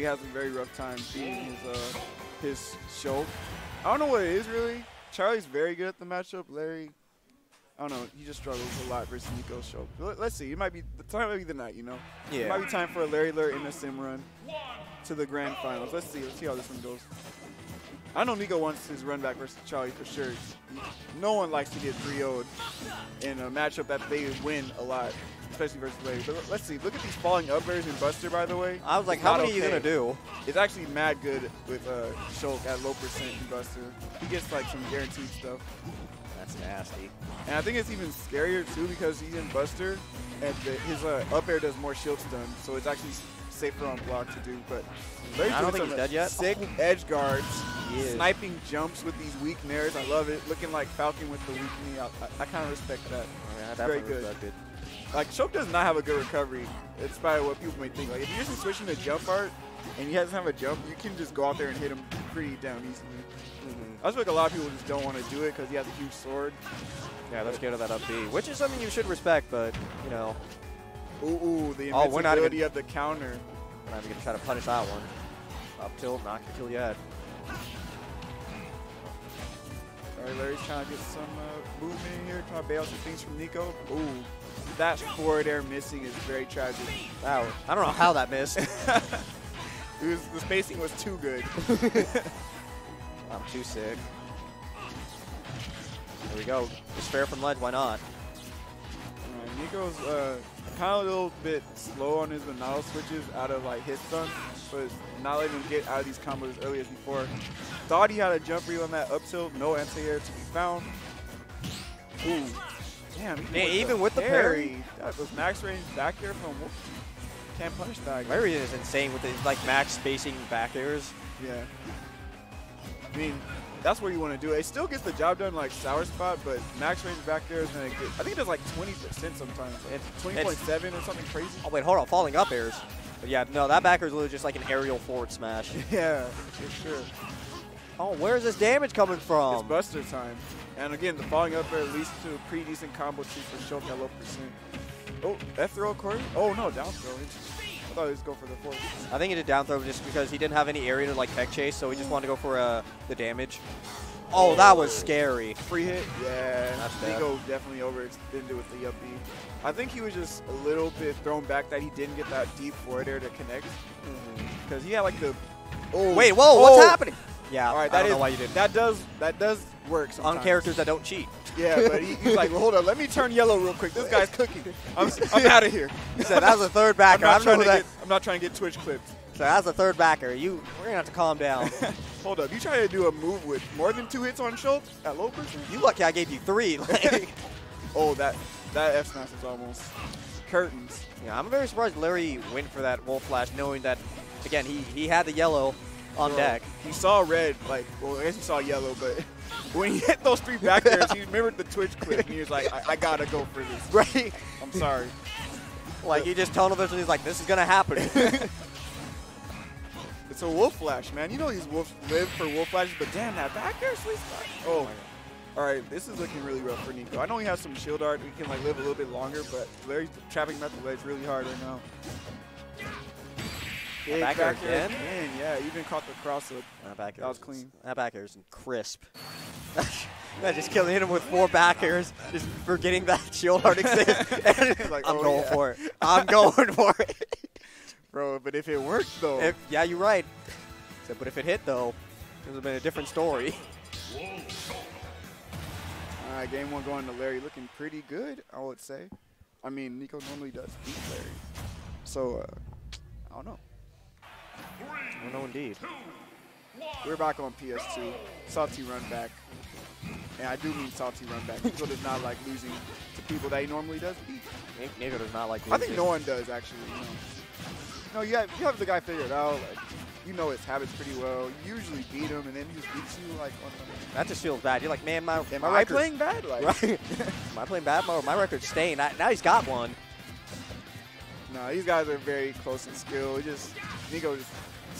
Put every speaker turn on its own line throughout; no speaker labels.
Larry has a very rough time beating his uh, his Shulk. I don't know what it is really. Charlie's very good at the matchup. Larry, I don't know. He just struggles a lot versus Nicko's Shulk. Let, us see. It might be the time might be the night. You know.
Yeah.
It might be time for a Larry a sim run to the grand finals. Let's see. Let's see how this one goes. I know Nicko wants his run back versus Charlie for sure. No one likes to get 3 0'd in a matchup that they win a lot, especially versus Larry. But let's see. Look at these falling up airs in Buster, by the way.
I was like,
It's
how many are you going to do?
It's actually mad good with uh, Shulk at low percent in Buster. He gets like some guaranteed stuff.
That's nasty.
And I think it's even scarier too because he's in Buster and the, his uh, up air does more shield stun, so it's actually safer on block to do. But Larry's
I don't think he's dead yet.
Sick edge guards. Sniping jumps with these weak nairs. I love it. Looking like Falcon with the weak knee. I, I, I kind of respect that.
Yeah,
Very good.
respected.
Like Shulk does not have a good recovery. It's probably what people may think. Like if you're just switching to jump art and he doesn't have a jump, you can just go out there and hit him pretty damn easily.
Mhm.
I just feel like a lot of people just don't want to do it because he has a huge sword.
Yeah, let's get to that up B, which is something you should respect, but, you know,
Ooh, ooh the
Oh, we're not even-
invincibility of the counter.
we're not even going to try to punish that one. Up tilt, not to kill yet.
All right, Larry's trying to get some uh, movement in here, trying to bail some things from Nicko. Ooh, that forward air missing is very tragic.
Wow. I don't know how that missed.
Was, the spacing was too good.
I'm too sick. There we go. Just fair from ledge, why not?
Alright, Nicko's uh, kind of a little bit slow on his Monado switches out of like his stun, but not letting him get out of these combos as early as before. Thought he had a jump reel on that up tilt, no anti-air to be found. Ooh, damn, even,
Yeah, even with the parry.
That was max range back here from. Can't punish that.
Larry is insane with his like max spacing back airs.
Yeah. I mean, that's what you want to do. It still gets the job done like Sour Spot, but max range back there is going to get, I think it does like 20% sometimes.
It's-
20.7 or something crazy.
Oh wait, hold on, falling up airs. But yeah, no, that back air is literally just like an aerial forward smash.
Yeah, for sure.
Oh, where's this damage coming from? it's?
Buster time. And again, the falling up there leads to a pretty decent combo tree for Shulk at low percent. Oh, F throw, Corey? Oh, no, down throw. I thought he was going for the fourth.
I think he did down throw just because he didn't have any area to like tech chase, so he just wanted to go for uh, the damage. Oh, that was scary.
Free hit? Yeah.
That's bad.
Nicko definitely overextended with the up B. I think he was just a little bit thrown back that he didn't get that deep forward air to connect. Because he had like the. Oh,
Wait, whoa, what's
oh.
happening? Yeah,
All right,
I
that
don't
is
know why you did
that does that does work
on characters that don't cheat.
Yeah, but he, he's like, well, hold on, let me turn yellow real quick. This guy's cooking. I'm, I'm out of here.
He said that was the third
I'm
back air. I
not trying to
that.
get. I'm not trying to get Twitch clipped.
So that's a third back air. You, we're gonna have to calm down.
Hold up, you trying to do a move with more than two hits on Shulk's at low pressure?
you lucky I gave you three.
Oh, that that F smash is almost curtains.
yeah, I'm very surprised Larry went for that wolf flash, knowing that again he he had the yellow on
Bro,
deck.
He saw red, like, well, I guess he saw yellow, but when he hit those three back airs, he remembered the Twitch clip, and he was like, I, I gotta go for this.
Right.
I'm sorry.
Like he just tunnel vision. He's like, this is gonna happen.
It's a wolf flash, man. You know these wolves live for wolf flashes, but damn, that back air sweet spot. Oh. All right, this is looking really rough for Nicko. I know he has some shield art. He can like live a little bit longer, but Larry's trapping him at the ledge really hard right now. Big
back air
air
again?
Yeah, even caught the cross up.
that back
That was clean.
That back air is crisp. Yeah, just killing him with four back airs, just forgetting that shield art exists.
Like,
I'm
oh,
going
yeah.
for it. I'm going for it.
Bro, but if it worked though,
If, yeah, you're right. So, but if it hit though, it would have been a different story.
All right, game one going to Larry, looking pretty good, I would say. I mean, Nicko normally does beat Larry, so uh, I don't know.
I know indeed.
We're back on PS2. Salty run back, and I do mean salty run back. Nicko does not like losing to people that he normally does beat.
Nicko does not like losing.
I think no one does actually. You know. No, you have, you have the guy figured out. Like, you know his habits pretty well. You usually beat him, and then he just beats you like on the.
That just feels bad. You're like, man, my,
Am
my
I playing bad? Like,
Right. Am I playing bad? My, my record's staying. I, now he's got one.
No, these guys are very close in skill. Just Nicko just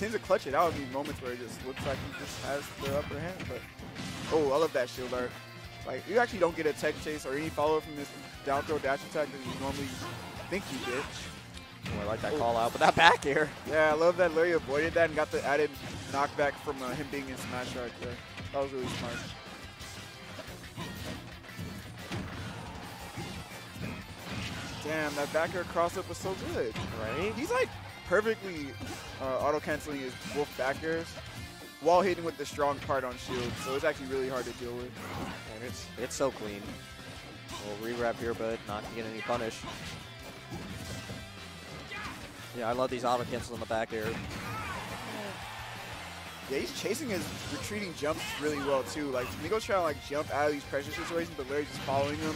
tends to clutch it out in these moments where it just looks like he just has the upper hand. But oh, I love that shield art. Like you actually don't get a tech chase or any follow up from this down throw dash attack that you normally think you get.
Oh, I like that call out, but that back air.
Yeah, I love that Larry avoided that and got the added knockback from uh, him being in smash right there. That was really smart. Damn, that back air cross up was so good.
Right?
He's like perfectly uh, auto canceling his wolf back airs while hitting with the strong part on shield. So it's actually really hard to deal with.
And it's it's so clean. We'll re-wrap here, but not to get any punish. Yeah, I love these auto cancels on the back air.
Yeah, he's chasing his retreating jumps really well too. Like Nicko's trying to like jump out of these pressure situations, but Larry's just following him.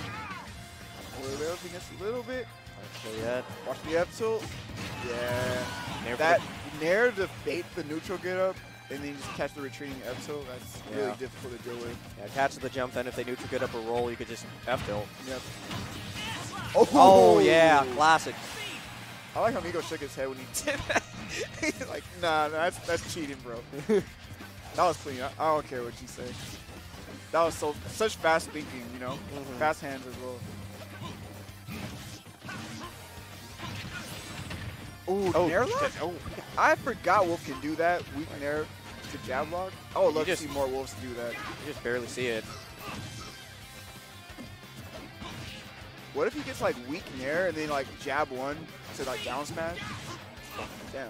They're up against a little bit.
Yeah,
Watch the tilt. Yeah.
Nair
That Nair to bait the neutral get up and then just catch the retreating F tilt, that's really difficult to deal with.
yeah, catch the jump. Then if they neutral get up or roll, you could just F tilt.
Yep.
Oh yeah, classic.
I like how Nicko shook his head when he did that. He's like, nah, nah, that's that's cheating, bro. that was clean. I, I don't care what you say. That was so such fast thinking, you know,
Mhm.
fast hands as well. Ooh,
Oh,
nair lock?
Oh,
I forgot Wolf can do that. Weak nair to jab lock. I would love
just-
to see more Wolves do that.
you just barely see it.
What if he gets like weak nair and then like jab one to like down smash? Damn.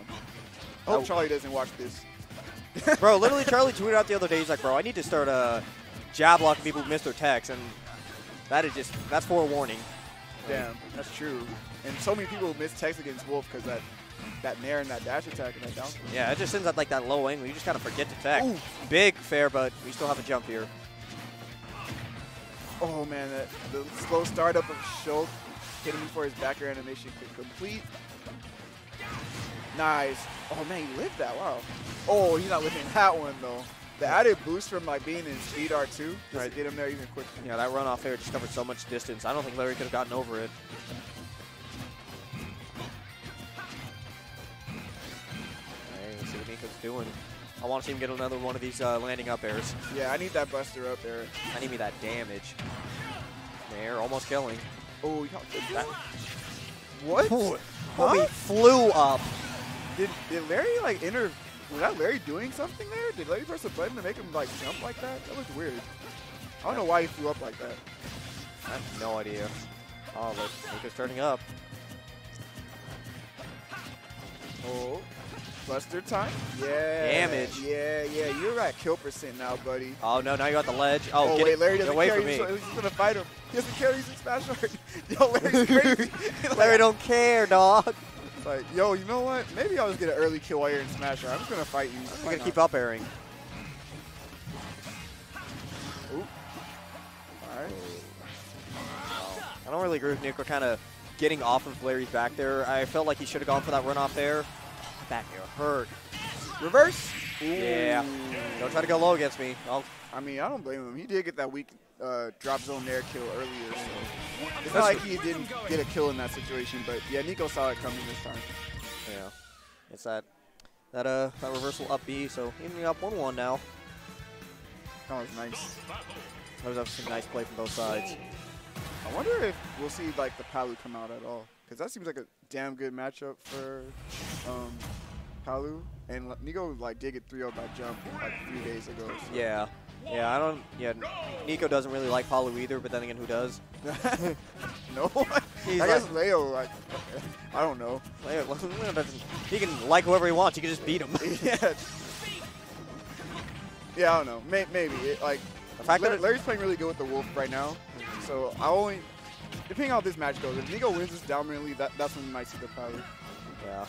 I hope
Oh.
Charlie doesn't watch this.
bro, literally, Charlie tweeted out the other day. He's like, bro, I need to start uh, jab blocking people who miss their techs, and that is just that's forewarning.
Damn, that's true. And so many people miss text against Wolf because that that nair and that dash attack and that down.
Yeah, it just sends out like that low angle. You just kind of forget to tech.
Ooh.
Big fair, but we still have a jump here.
Oh man, that, the slow startup of Shulk's hitting before his back air animation could complete. Nice. Oh man, he lived that. Wow. Oh, he's not living that one though. The added boost from like being in speed R2 just
Right.
to get him there even quicker.
Yeah, that run off there just covered so much distance. I don't think Larry could have gotten over it. Doing. I want to see him get another one of these uh, landing up airs.
Yeah, I need that buster up there.
I need me that damage. There, almost killing.
Oh, you that. What?
Homie
Huh?
flew up.
Did, did Larry like inter... Was that Larry doing something there? Did Larry press a button to make him like jump like that? That looked weird. I don't know why he flew up like that.
I have no idea. Oh, look, Nicko's turning up.
Oh, Buster time. Yeah.
Damage.
Yeah, yeah. You're at kill percent now, buddy.
Oh no, now you got the ledge. Oh,
Oh,
get
wait,
it.
Larry
get
doesn't
away
care.
from me.
He's, he's gonna fight him. He doesn't care. He's in smash art. Yo, Larry's crazy.
Larry don't care, dog.
It's like, yo, you know what? Maybe I'll just get an early kill while you're in smash art. I'm just gonna fight you.
I'm gonna keep up airing.
Oop. All right.
I don't really agree with Nicko kind of getting off of Larry's back there. I felt like he should have gone for that run off there. Back air hurt.
Reverse.
Yeah. Don't try to go low against me. I'll,
I mean, I don't blame him. He did get that weak uh, drop zone nair kill earlier. So it's not like he didn't get a kill in that situation, but yeah, Nicko saw it coming this time.
yeah. It's that that uh that reversal up B. So evening up one one now.
That was nice.
That was some nice play from both sides.
I wonder if we'll see like the Palu come out at all, because that seems like a damn good matchup for um, Palu. And like, Nicko like did get 3-0 by jump like a few days ago. So.
Yeah. Yeah, I don't. Yeah, Nicko doesn't really like Palu either, but then again, who does?
no.
He's
I guess Leo like I don't know.
Leo doesn't- He can like whoever he wants. He can just beat him.
yeah. Yeah, I don't know. May- maybe it, like
The fact that
Larry's playing really good with the Wolf right now. So I only depending on how this match goes. If Nicko wins this dominantly, that, that's when we might see the power.
Yeah.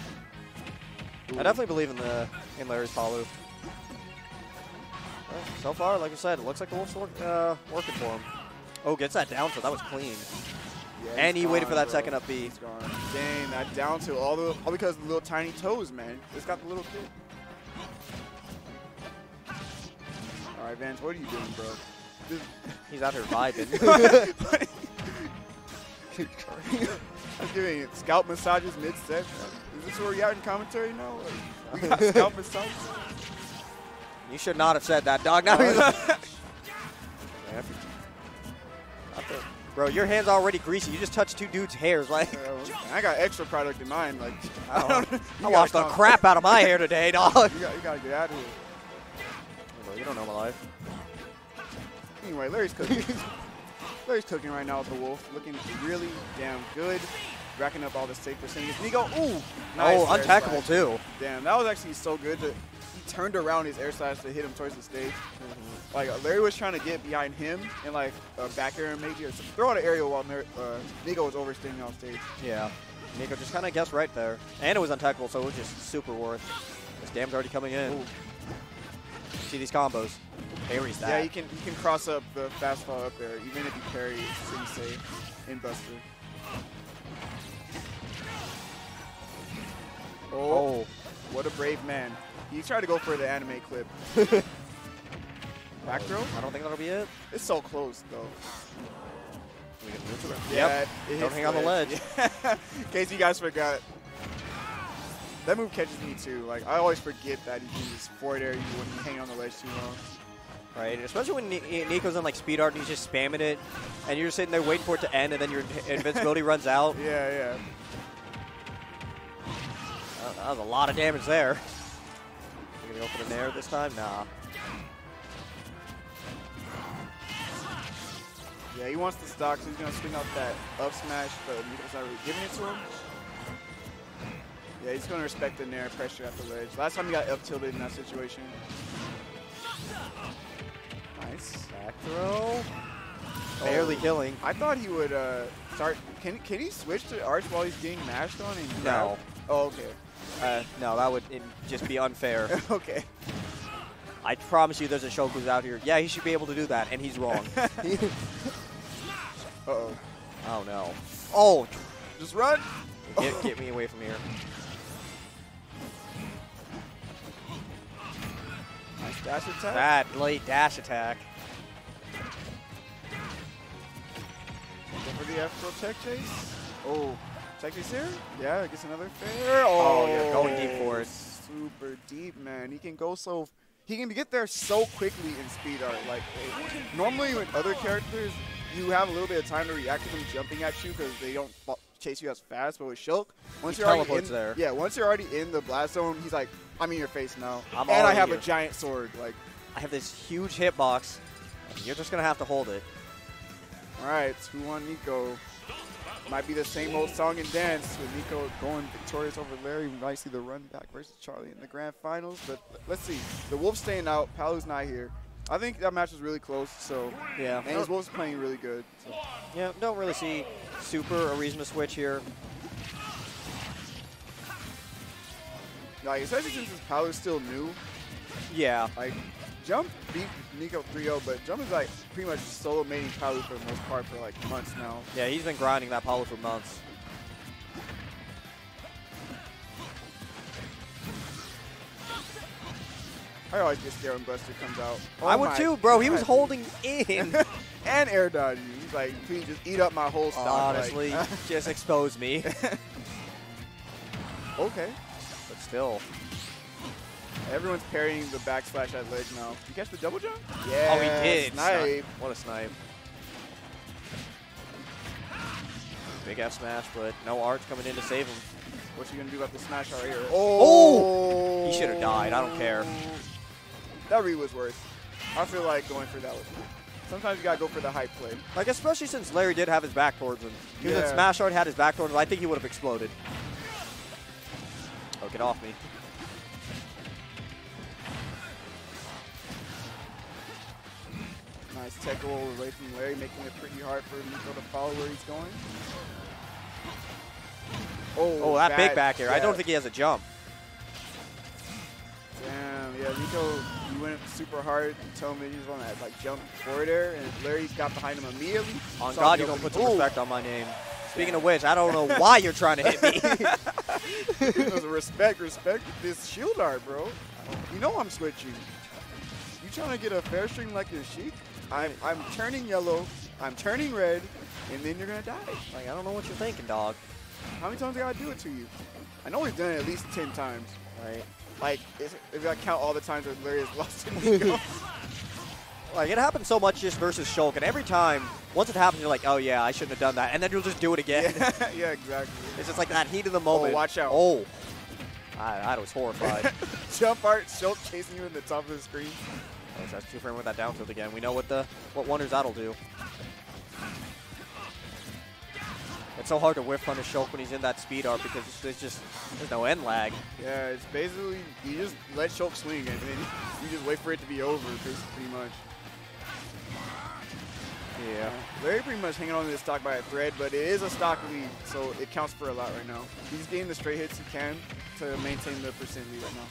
I definitely believe in the in Larry's Palu. Well, so far, like I said, it looks like the Wolves work, uh, working for him. Oh, gets that down, so that was clean.
Yeah,
And he waited for that
bro.
second up B.
Gone. Dang, that down to all the all because of the little tiny toes, man. It's got the little kid. All right, Vance, what are you doing, bro?
He's out here vibing.
I'm giving it scalp massages mid-set. Is this where we are in commentary now? Like, we got scalp massages.
you should not have said that, dog. Now he's Yeah, if you- not the- Bro, your hand's are already greasy. You just touched two dudes' hairs. Like,
I got extra product in mine. Like,
I,
I, don't,
I washed the crap out of my hair today, dog.
You, got, you gotta get out of here.
you don't know my life.
Anyway, Larry's cooking. Larry's cooking right now with the Wolf, looking really damn good, racking up all the safe percentages. Nicko, ooh, nice
oh, untechable
slash.
too.
Damn, that was actually so good. To, he turned around his air slash to hit him towards the stage. Like uh, Larry was trying to get behind him and like a back air maybe or some, throw out an aerial while uh, Nicko was overstaying on stage.
Yeah. Nicko just kind of guessed right there. And it was untechable, so it was just super worth. This dam's already coming in.
Ooh.
See these combos. Parries that.
Yeah, you can you can cross up the fast fall up there, even if you parry safe in Buster. Oh,
oh.
what a brave man. He tried to go for the anime clip. Back throw?
I don't think that'll be it.
It's so close though.
We can move to it.
Yeah,
Yep. Don't hang on the ledge.
In case you guys forgot. That move catches me too. Like I always forget that you can just forward air you when you hang on the ledge too long.
Right, especially when Ni- Nicko's in like speed art and he's just spamming it, and you're sitting there waiting for it to end, and then your invincibility runs out.
Yeah, yeah.
Uh, that was a lot of damage there. You gonna go for the nair this time? Nah.
Yeah, he wants the stock, so he's gonna swing out that up smash, but Nico's not really giving it to him. Yeah, he's gonna respect the nair pressure at the ledge. Last time he got up tilted in that situation. Nice.
Back throw. Barely
Oh.
killing.
I thought he would uh, start. Can can he switch to arch while he's getting mashed on? And grab?
No.
Oh, okay.
Uh, no, that would just be unfair.
okay.
I promise you there's a Shoku's out here. Yeah, he should be able to do that, and he's wrong.
Uh oh.
oh, no. Oh,
Just run.
get, get me away from here.
Nice dash attack.
That late dash attack.
Go for the F throw tech chase. Oh, tech chase here? Yeah, gets another fair. Oh,
Oh, yeah, going deep for it.
Super deep, man. He can go so. He can get there so quickly in speed art. Like eh. normally with other characters, you have a little bit of time to react to them jumping at you because they don't chase you as fast. But with Shulk, once
He
you're already
teleports
in,
there.
yeah, once you're already in the blast zone, he's like, I'm in your face now,
I'm
and I have
here."
a giant sword. Like,
I have this huge hitbox. and You're just going to have to hold it.
all right, 2-1 Nicko. Might be the same old song and dance with Nicko going victorious over Larry. We might see the run back versus Charlie in the grand finals. But let's see. The Wolf's staying out. Palu's not here. I think that match was really close. So
Yeah.
and his Wolf's playing really good. So.
Yeah, don't really see super a reason to switch here.
Like especially since his Palu's still new.
Yeah.
Like Jump beat Nicko 3-0, but Jump is like pretty much solo mating Palu for the most part for like months now.
Yeah, he's been grinding that Palu for months.
I always get scared when Buster comes out. Oh
I would too, bro. He was holding in.
and air dodge you. He's like, please just eat up my whole stock.
Honestly,
Like,
just expose me.
okay.
But still.
Everyone's parrying the backslash at ledge now. Did You catch the double jump? Yeah.
oh, he did.
Snipe.
What a snipe. Big F smash, but no arch coming in to save him.
What's he gonna do about the smash right here?
Oh! He should have died. I don't care.
That read was worse. I feel like going for that was worse. Sometimes you gotta go for the hype play.
Like, especially since Larry did have his back towards him. He was in
Yeah.
Smash Art, had his back towards him. I think he would have exploded. Get off me.
Nice tech roll away from Larry, making it pretty hard for Nicko to follow where he's going. Oh,
Oh, that big back air. I don't think he has a jump.
Damn, yeah, Nicko, he went super hard until him he was on that like jump forward there, and Larry's got behind him immediately.
On God, you're going to put some respect on my name. Speaking of which, I don't know why you're trying to hit me.
Respect, respect this shield art, bro. You know I'm switching. You trying to get a fair string like your Sheik? I'm, I'm turning yellow, I'm turning red, and then you're gonna die.
like, I don't know what you're thinking, dog.
How many times I gotta do it to you? I know he's done it at least 10 times.
Right?
Like, if, I count all the times that Larry has lost Nicko.
Like, it happens so much just versus Shulk, and every time, once it happens, you're like, oh yeah, I shouldn't have done that, and then you'll just do it again.
Yeah, yeah, exactly.
It's just like that heat of the moment.
Oh, watch out.
Oh. I, I was horrified.
Jump art, Shulk's chasing you in the top of the screen.
Oh, that's two frame with that down tilt again. We know what the what wonders that'll do. It's so hard to whiff punish Shulk when he's in that speed art because there's just there's no end lag.
Yeah, it's basically you just let Shulk's swing and then you just wait for it to be over, pretty much.
Yeah.
Larry pretty much hanging on to this stock by a thread, but it is a stock lead, so it counts for a lot right now. He's getting the straight hits he can to maintain the percent lead right now.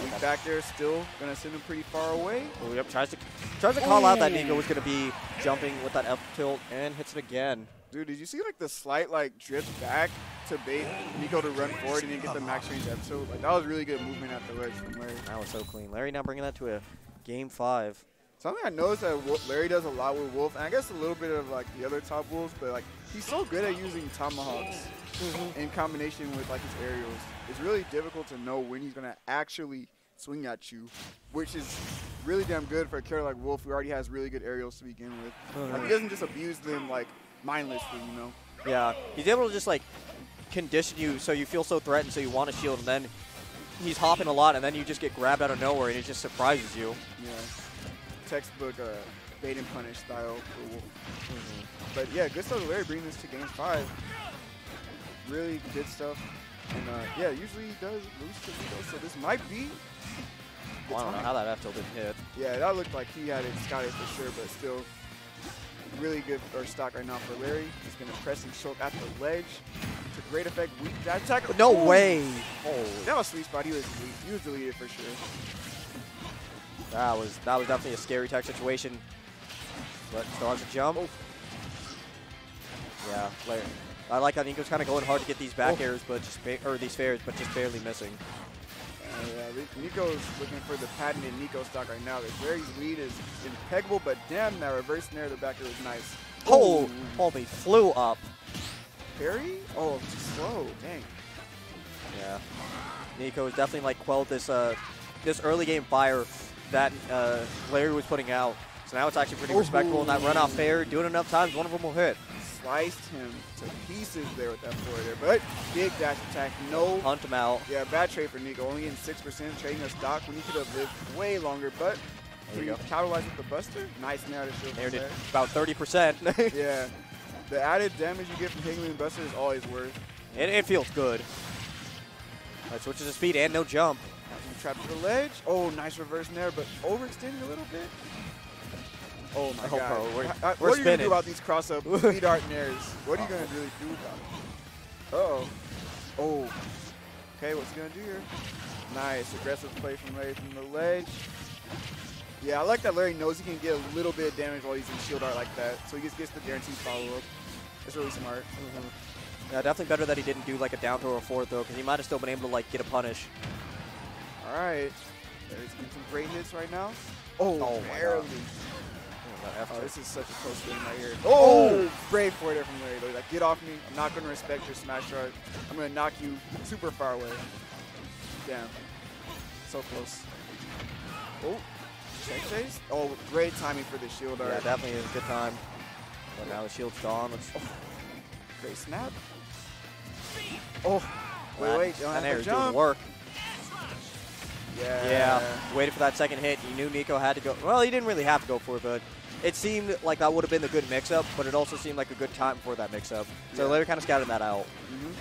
He's back there still gonna send him pretty far away.
Oh, yep, tries to tries to oh, call out that Nicko was gonna be jumping with that F tilt and hits it again.
Dude, did you see like the slight like drift back to bait Nicko to run forward and then get the max range F tilt? Like that was really good movement at the ledge from Larry.
That was so clean. Larry now bringing that to a game five.
Something I noticed that Larry does a lot with Wolf, and I guess a little bit of like the other top Wolves, but like he's so good at using tomahawks mm-hmm. in combination with like his aerials. It's really difficult to know when he's gonna actually swing at you, which is really damn good for a character like Wolf, who already has really good aerials to begin with. Mm-hmm. Like, he doesn't just abuse them like mindlessly, you know.
Yeah, he's able to just like condition you so you feel so threatened, so you want to shield, and then he's hopping a lot, and then you just get grabbed out of nowhere, and it just surprises you.
Yeah, textbook uh, bait and punish style for Wolf. But yeah, good stuff. Larry bringing this to game five. Really good stuff. And uh, yeah, usually he does lose to Nicko, so this might be.
Well, I don't know how that F tilt didn't hit.
Yeah, that looked like he had it scouted for sure, but still really good or stock right now for Larry. He's gonna press and choke at the ledge to great effect. Weak attack.
No
Ooh.
way! Oh,
That was sweet spot. He was he was deleted for sure.
That was that was definitely a scary tech situation. But still has a jump.
Oh.
Yeah. I like how Nicko's kind of going hard to get these back
Oh.
airs, but just or these fairs, but just barely missing.
Uh, yeah, Nicko's looking for the patented Nicko stock right now. The Larry's lead is impeccable, but damn, that reverse snare to the back air was nice.
Oh,
Ooh.
they flew up.
Parry? Oh, slow. Dang.
Yeah. Nicko has definitely like quelled this uh this early game fire that uh, Larry was putting out. So now it's actually pretty
Ooh.
respectable. And that run off fair, doing enough times, one of them will hit.
Sliced him to pieces there with that forward there. But big dash attack. No.
Hunt him out.
Yeah, bad trade for Nicko. Only getting 6% trading a stock when he could have lived way longer. But
There you go.
capitalized with the Buster. Nice narrative shield from
Aired it
there.
about 30%.
Yeah. The added damage you get from Higgling and Buster is always worth.
it, it feels good. That switches to speed and no jump.
Trapped to the ledge. Oh, nice reverse there, but overextending a little bit. Oh my
Oh,
god.
bro, we're- we're
what are you gonna do about these cross up speed art nairs? What are you gonna really do about it? Uh oh. Oh. Okay, what's he gonna do here? Nice aggressive play from Larry from the ledge. Yeah, I like that Larry knows he can get a little bit of damage while he's in shield art like that, so he just gets the guaranteed follow up. It's really smart.
Yeah, definitely better that he didn't do like a down throw or a forward throw because he might have still been able to like get a punish.
All right. Larry's getting some great hits right now. Oh,
Oh
barely.
God. That F
Oh, this is such a close game right here. Oh, brave for there from Larry. Larry's Like, get off me. I'm not going to respect your smash art. I'm going to knock you super far away. Damn. So close. Oh, tech chase. Oh, great timing for the shield art.
yeah, definitely is a good time. But now the shield's gone. Let's, oh,
Great snap. Oh, wait,
that,
wait. Don't
that
have to
is doing
jump.
work.
Yeah.
Yeah, waited for that second hit. He knew Nicko had to go. Well, he didn't really have to go for it, but it seemed like that would have been the good mix-up, but it also seemed like a good time for that mix-up. So
Yeah.
Larry kind of scouted that out.
Mhm.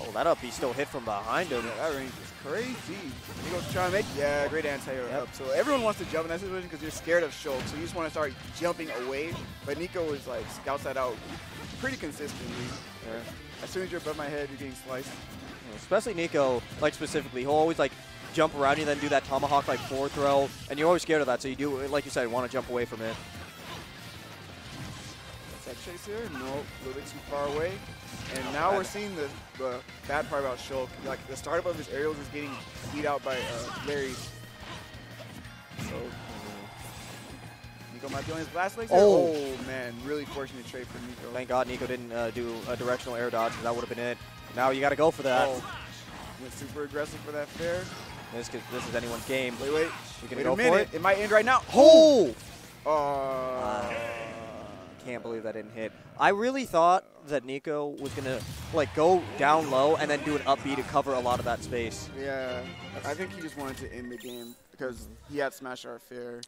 Oh, that up, he still hit from behind him.
Yeah, that range is crazy. Nicko's trying to make, yeah, great anti-air
Yep.
up. So everyone wants to jump in that situation because you're scared of Shulk's. So you just want to start jumping away. But Nicko is like, scouts that out pretty consistently.
Yeah.
As soon as you're above my head, you're getting sliced.
Especially Nicko, like specifically, he'll always like jump around you, then do that tomahawk like forward throw, and you're always scared of that. So you do, like you said, want to jump away from it.
Tech chase here? No, a little bit too far away. And now we're seeing the, the bad part about Shulk. Like the startup of his aerials is getting beat out by uh, Larry. So Nicko might be on his last legs.
Oh.
oh man, really fortunate trade for Nicko.
Thank God Nicko didn't uh, do a directional air dodge, that would have been it. Now you got to go for that.
Oh, went super aggressive for that fair.
This, this is anyone's game.
Wait, wait.
You
Wait
go
a
for it?
It might end right now.
Oh!
Uh,
Can't believe that didn't hit. I really thought that Nicko was gonna like go down low and then do an up B to cover a lot of that space.
yeah. I think he just wanted to end the game because he had Smash Art Fair.